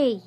Hey!